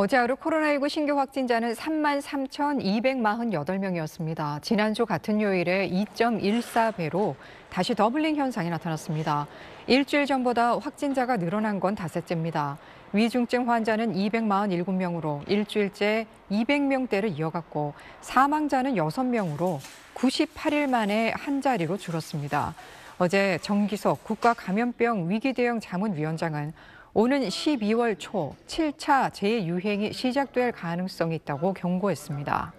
어제 하루 코로나19 신규 확진자는 3만 3,248명이었습니다. 지난주 같은 요일에 2.14배로 다시 더블링 현상이 나타났습니다. 일주일 전보다 확진자가 늘어난 건 닷새째입니다. 위중증 환자는 247명으로 일주일째 200명대를 이어갔고 사망자는 6명으로 98일 만에 한 자리로 줄었습니다. 어제 정기석 국가감염병 위기대응 자문위원장은 오는 12월 초 7차 재유행이 시작될 가능성이 있다고 경고했습니다.